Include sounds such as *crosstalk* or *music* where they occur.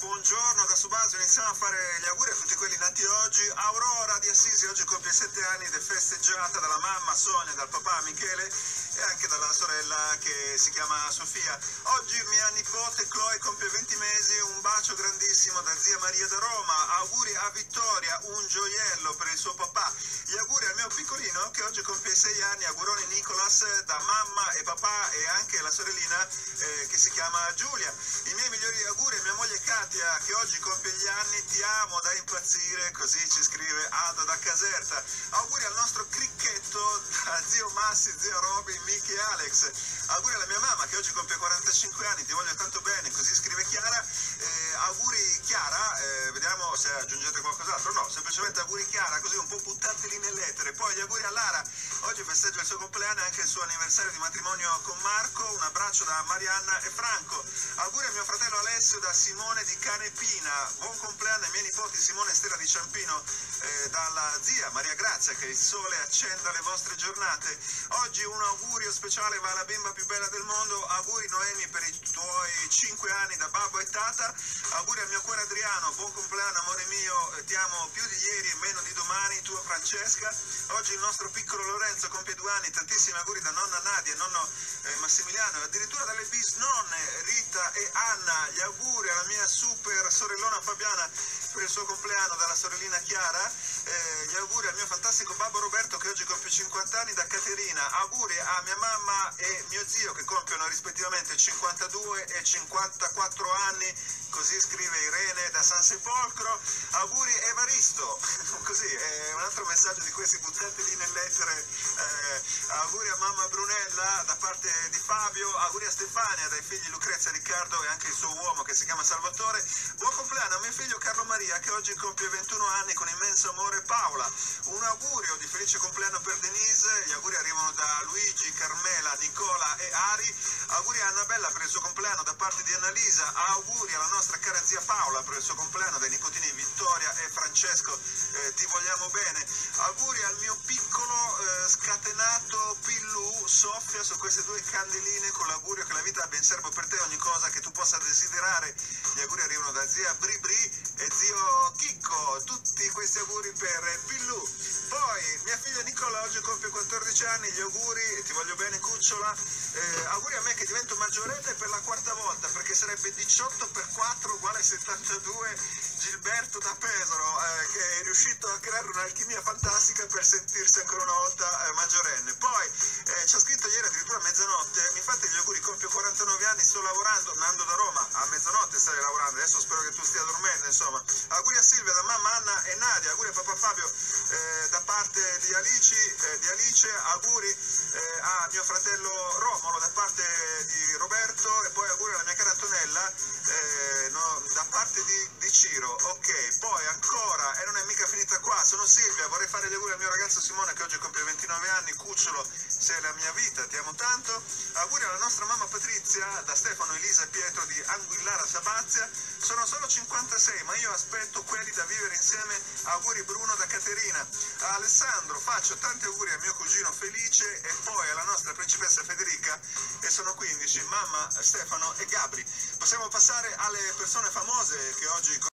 buongiorno da Subasio, iniziamo a fare gli auguri a tutti quelli nati oggi. Aurora di Assisi oggi compie 7 anni ed è festeggiata dalla mamma Sonia, dal papà Michele e anche dalla sorella che si chiama Sofia. Oggi mia nipote Chloe compie 20 mesi, un bacio grandissimo da zia Maria da Roma. Auguri a Vittoria, un gioiello per il suo papà. Gli auguri al mio piccolino che oggi compie 6 anni, auguroni Nicolas da mamma e papà e anche la sorellina eh, che si chiama Giulia. I miei migliori auguri a mia moglie Katia che oggi compie gli anni, ti amo da impazzire, così ci scrive Ada da Caserta. Auguri al nostro cricchetto da zio Massi, zio Robin, Miki e Alex. Auguri alla mia mamma che oggi compie 45 anni, ti voglio tanto bene, così scrive Chiara. Eh, auguri Chiara, eh, vediamo se aggiungete qualcos'altro. No, semplicemente auguri Chiara, così un po' buttateli nell'etere. Poi gli auguri a Lara, oggi festeggia il suo compleanno e anche il suo anniversario di matrimonio con Marco. Un abbraccio da Marianna e Franco. Auguri a mio fratello Alessio da Simone di Canepina. Buon compleanno ai miei nipoti Simone e Stella di Ciampino eh, dalla zia Maria Grazia, che il sole accenda le vostre giornate. Oggi un augurio speciale va alla bimba più bella del mondo. Auguri Noemi per i tuoi 5 anni da babbo e tata. Auguri al mio cuore Adriano, buon compleanno amore mio, eh, ti amo più di ieri e meno di domani, tua Francesca. Oggi il nostro piccolo Lorenzo compie due anni, tantissimi auguri da nonna Nadia nonno eh, Massimiliano e addirittura dalle bisnonne Rita e Anna. Gli auguri alla mia super sorellona Fabiana per il suo compleanno dalla sorellina Chiara. Eh, gli auguri al mio fantastico babbo Roberto che oggi compie 50 anni da Caterina. Auguri a mia mamma e mio zio che compiono rispettivamente 52 e 54 anni. Così scrive Irene da San Sepolcro. Auguri Evaristo. *laughs* Così è un altro messaggio di questi buttati lì nell'etere. Auguri a mamma Brunella da parte di Fabio. Auguri a Stefania dai figli Lucrezia, Riccardo e anche il suo uomo che si chiama Salvatore. Buon compleanno a mio figlio Carlo Maria che oggi compie 21 anni con immenso amore Paola. Un augurio di felice compleanno per Denise. Gli auguri arrivano da Luigi, Carmela, Nicola e Ari. Auguri a Annabella per il suo compleanno da parte di Annalisa. Auguri alla nostra cara zia Paola per il suo compleanno dai nipotini Vittoria e Francesco. Eh, ti vogliamo bene. Auguri al mio piccolo Sofia su queste due candeline con l'augurio che la vita abbia in serbo per te ogni cosa che tu possa desiderare. Gli auguri arrivano da zia Bribri e zio Chicco. Tutti questi auguri per Pillù. Poi mia figlia Nicola oggi compie 14 anni, gli auguri, ti voglio bene cucciola. Eh, auguri a me che divento maggioretta per la quarta volta perché sarebbe 18 per 4 uguale 72 Gilberto da Pesaro eh, che è riuscito a creare un'alchimia fantastica per sentirsi ancora una volta eh, maggiorenne. Poi eh, ci ha scritto ieri addirittura a mezzanotte, mi fate gli auguri, compio 49 anni, sto lavorando, Nando da Roma, a mezzanotte stai lavorando, adesso spero che tu stia dormendo, insomma. Auguri a Silvia da mamma Anna e Nadia, auguri a papà Fabio eh, da parte di Alici, eh, di Alice, auguri eh, a mio fratello Romolo da parte di Roberto e poi auguri alla mia cara Antonella Ciro. Ok, poi ancora, e non è mica finita qua, sono Silvia, vorrei fare gli auguri al mio ragazzo Simone che oggi compie 29 anni, cucciolo, sei la mia vita, ti amo tanto. Auguri alla nostra mamma Patrizia, da Stefano, Elisa e Pietro di Anguillara Sabazia. Sono solo 56, ma io aspetto quelli da vivere insieme. Auguri Bruno da Caterina. A Alessandro faccio tanti auguri a mio cugino Felice e poi alla nostra principessa Federica e sono 15, mamma Stefano e Gabri. Possiamo passare alle persone famose che oggi